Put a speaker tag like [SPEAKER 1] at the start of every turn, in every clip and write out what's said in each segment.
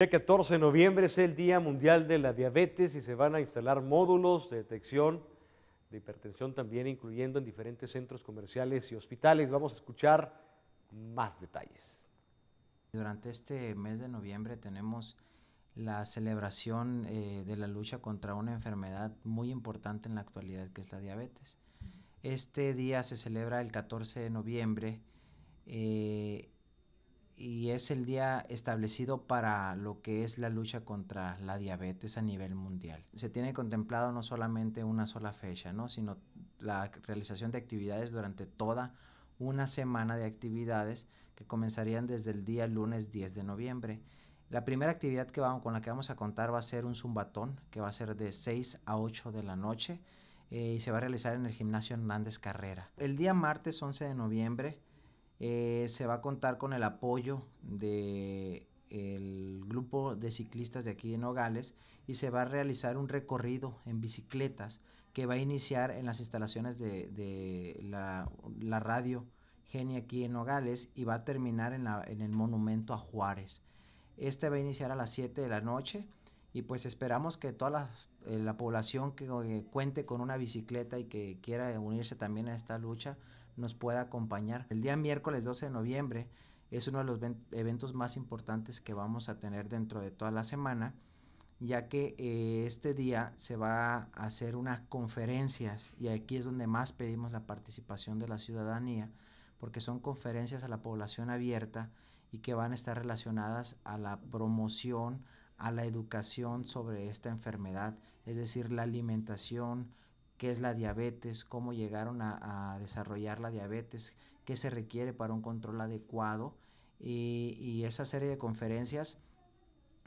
[SPEAKER 1] El 14 de noviembre es el Día Mundial de la Diabetes y se van a instalar módulos de detección de hipertensión también, incluyendo en diferentes centros comerciales y hospitales. Vamos a escuchar más detalles.
[SPEAKER 2] Durante este mes de noviembre tenemos la celebración eh, de la lucha contra una enfermedad muy importante en la actualidad que es la diabetes. Este día se celebra el 14 de noviembre eh, y es el día establecido para lo que es la lucha contra la diabetes a nivel mundial. Se tiene contemplado no solamente una sola fecha, ¿no? sino la realización de actividades durante toda una semana de actividades que comenzarían desde el día lunes 10 de noviembre. La primera actividad que vamos, con la que vamos a contar va a ser un zumbatón, que va a ser de 6 a 8 de la noche eh, y se va a realizar en el gimnasio Hernández Carrera. El día martes 11 de noviembre eh, se va a contar con el apoyo del grupo de ciclistas de aquí de Nogales y se va a realizar un recorrido en bicicletas que va a iniciar en las instalaciones de, la, radio Genia aquí en Nogales y va a terminar en, en el monumento a Juárez. Este va a iniciar a las 7 de la noche y pues esperamos que toda la, eh, población que cuente con una bicicleta y que quiera unirse también a esta lucha nos pueda acompañar. El día miércoles 12 de noviembre es uno de los eventos más importantes que vamos a tener dentro de toda la semana, ya que eh, este día se va a hacer unas conferencias y aquí es donde más pedimos la participación de la ciudadanía, porque son conferencias a la población abierta y que van a estar relacionadas a la promoción, a la educación sobre esta enfermedad, es decir, la alimentación, qué es la diabetes, cómo llegaron a, desarrollar la diabetes, qué se requiere para un control adecuado. Y, esa serie de conferencias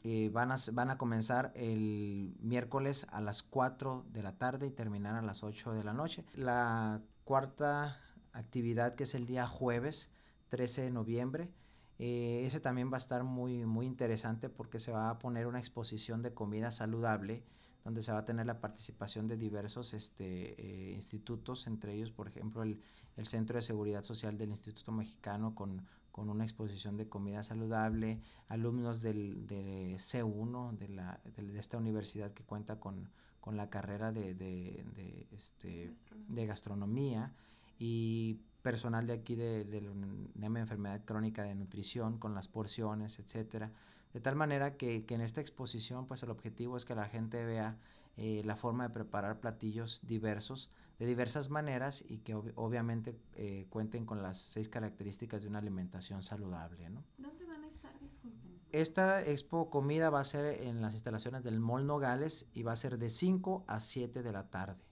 [SPEAKER 2] eh, van, a, van a comenzar el miércoles a las 4 de la tarde y terminar a las 8 de la noche. La cuarta actividad, que es el día jueves 13 de noviembre, eh, ese también va a estar muy, muy interesante porque se va a poner una exposición de comida saludable donde se va a tener la participación de diversos este, eh, institutos, entre ellos, por ejemplo, el, Centro de Seguridad Social del Instituto Mexicano con, con una exposición de comida saludable, alumnos del, de C1 de, la, de, esta universidad que cuenta con, con la carrera de, de, de este, de gastronomía y personal de aquí de, de la enfermedad crónica de nutrición con las porciones, etcétera. De tal manera que, que, en esta exposición, pues el objetivo es que la gente vea eh, la forma de preparar platillos diversos, de diversas maneras y que obviamente eh, cuenten con las seis características de una alimentación saludable. ¿no?
[SPEAKER 3] ¿Dónde van a estar? Disculpen.
[SPEAKER 2] Esta expo comida va a ser en las instalaciones del Mall Nogales y va a ser de 5 a 7 de la tarde,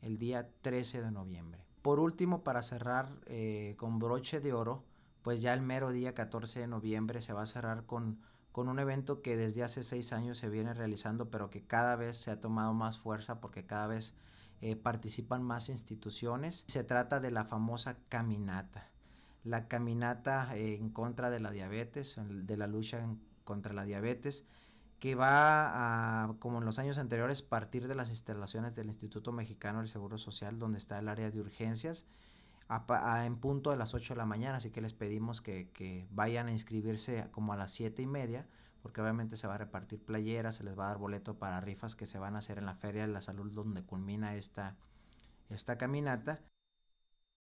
[SPEAKER 2] el día 13 de noviembre. Por último, para cerrar eh, con broche de oro, pues ya el mero día 14 de noviembre se va a cerrar con con un evento que desde hace seis años se viene realizando, pero que cada vez se ha tomado más fuerza porque cada vez eh, participan más instituciones. Se trata de la famosa caminata. La caminata eh, en contra de la diabetes, de la lucha contra la diabetes, que va a, como en los años anteriores, partir de las instalaciones del Instituto Mexicano del Seguro Social, donde está el área de urgencias en punto de las 8 de la mañana, así que les pedimos que, vayan a inscribirse como a las 7 y media, porque obviamente se va a repartir playeras, se les va a dar boleto para rifas que se van a hacer en la Feria de la Salud donde culmina esta, esta caminata.